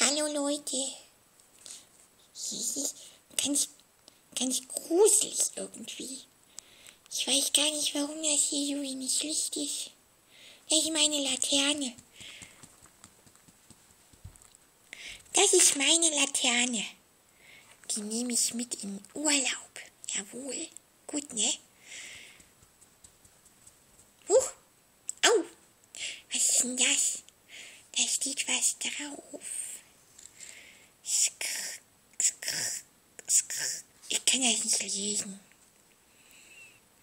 hallo Leute. Ganz, ganz gruselig irgendwie. Ich weiß gar nicht, warum das hier so wenig Licht ist. Ist meine Laterne. Das ist meine Laterne. Die nehme ich mit in Urlaub. Jawohl. Gut, ne? Huch. Au. Was ist denn das? Da steht was drauf. Ich kann das nicht lesen.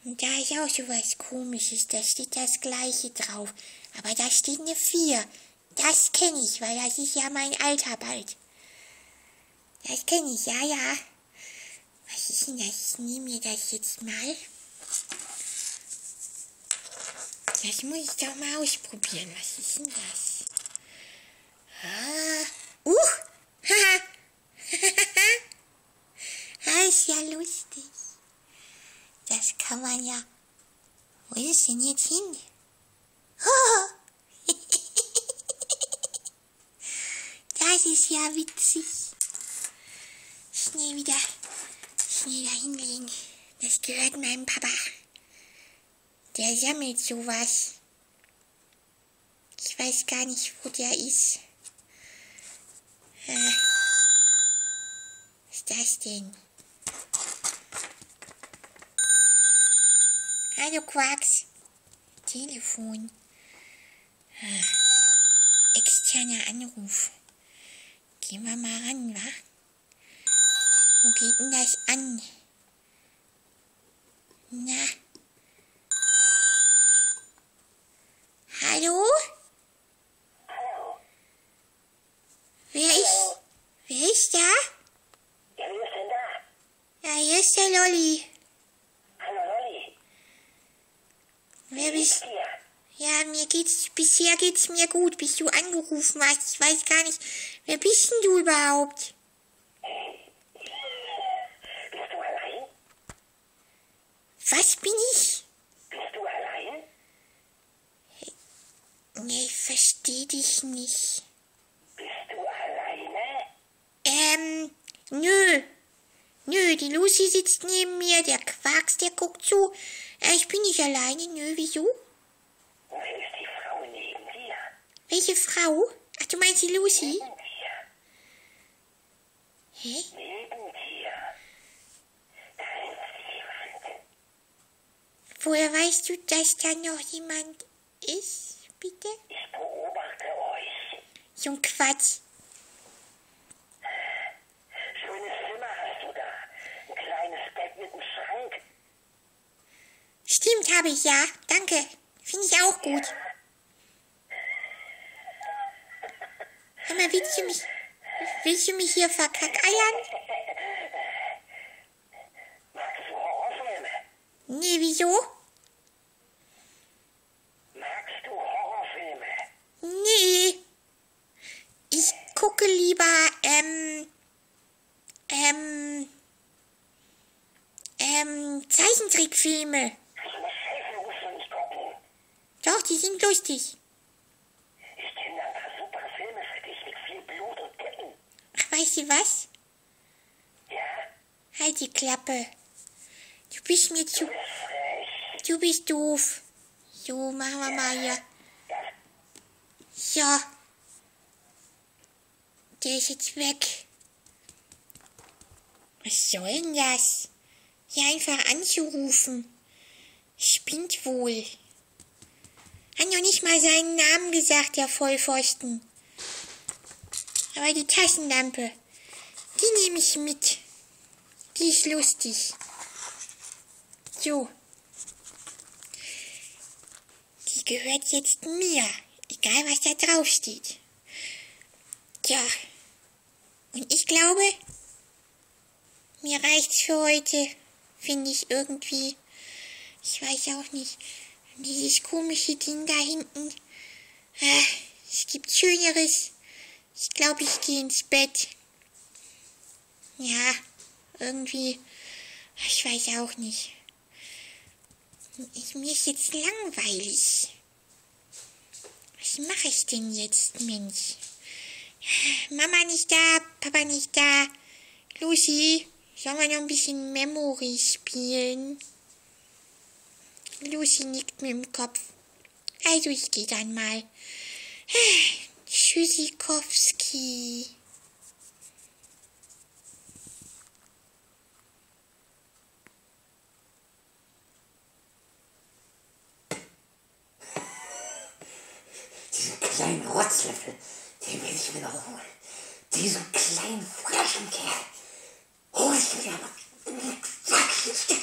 Und da ist auch so was komisches. Da steht das gleiche drauf. Aber da steht eine 4. Das kenne ich, weil das ist ja mein Alter bald. Das kenne ich, ja, ja. Was ist denn das? Ich nehme mir das jetzt mal. Das muss ich doch mal ausprobieren. Was ist denn das? Ah. Uh! Haha! Ist ja lustig. Das kann man ja. Wo ist denn jetzt hin? Das ist ja witzig. Schnell wieder, schnell da hinlegen. Das gehört meinem Papa. Der sammelt sowas. Ich weiß gar nicht, wo der ist. Äh, was ist das denn? Hallo Quacks. Telefon. Äh, externer Anruf. Gehen wir mal ran, wa? Wo geht denn das an? Na? Hallo? Hallo. Wer ist, wer ist da? Ja, wer ist denn da? Ja, hier ist der Lolli. Hallo Lolli. Wer bist dir? Ja, mir geht's, bisher geht's mir gut, bis du angerufen hast. Ich weiß gar nicht, wer bist denn du überhaupt? Bist du allein? Was bin ich? Bist du allein? Nee, ich versteh dich nicht. Bist du alleine? Ähm, nö. Nö, die Lucy sitzt neben mir, der Quarks, der guckt zu. Äh, ich bin nicht alleine, nö, wieso? Wer ist die Frau neben dir? Welche Frau? Ach, du meinst die Lucy? Neben dir. Hä? Neben dir. Da ist jemand. Woher weißt du, dass da noch jemand ist, bitte? Ich beobachte euch. So ein Quatsch. Schönes Zimmer hast du da. Ein kleines Bett mit einem Schrank. Stimmt, habe ich, ja. Danke. Finde ich auch gut. Hör mal, willst du mich, willst du mich hier verkackeiern? Magst du Horrorfilme? Nee, wieso? Magst du Horrorfilme? Nee. Ich gucke lieber, ähm, ähm, ähm, Zeichentrickfilme. Ich muss helfen, du musst du nicht gucken. Doch, die sind lustig. Ich kenne ein paar super Filme für dich mit viel Blut und Ketten. Ach, weißt du was? Ja? Halt die Klappe. Du bist mir zu, Du bist frech. du bist doof. So, machen wir mal hier. So. Der ist jetzt weg. Was soll denn das? Hier einfach anzurufen. Spinnt wohl. Hat noch nicht mal seinen Namen gesagt, der Vollpfosten. Aber die Taschenlampe, die nehme ich mit. Die ist lustig. So. Die gehört jetzt mir. Egal, was da drauf steht. Tja. Und ich glaube, mir reicht's für heute. Finde ich irgendwie. Ich weiß auch nicht. Dieses komische Ding da hinten. Ah, es gibt Schöneres. Ich glaube, ich gehe ins Bett. Ja, irgendwie. Ich weiß auch nicht. Ich, mir ist jetzt langweilig. Was mache ich denn jetzt, Mensch? Mama nicht da, Papa nicht da. Lucy, sollen wir noch ein bisschen Memory spielen? Lucy nickt mit dem Kopf. Also ich gehe dann mal. Tschüssikowski. Diesen kleinen Rotzlöffel, den will ich mir noch holen. Diesen kleinen Flaschenkerl hol ich mir aber. Jetzt.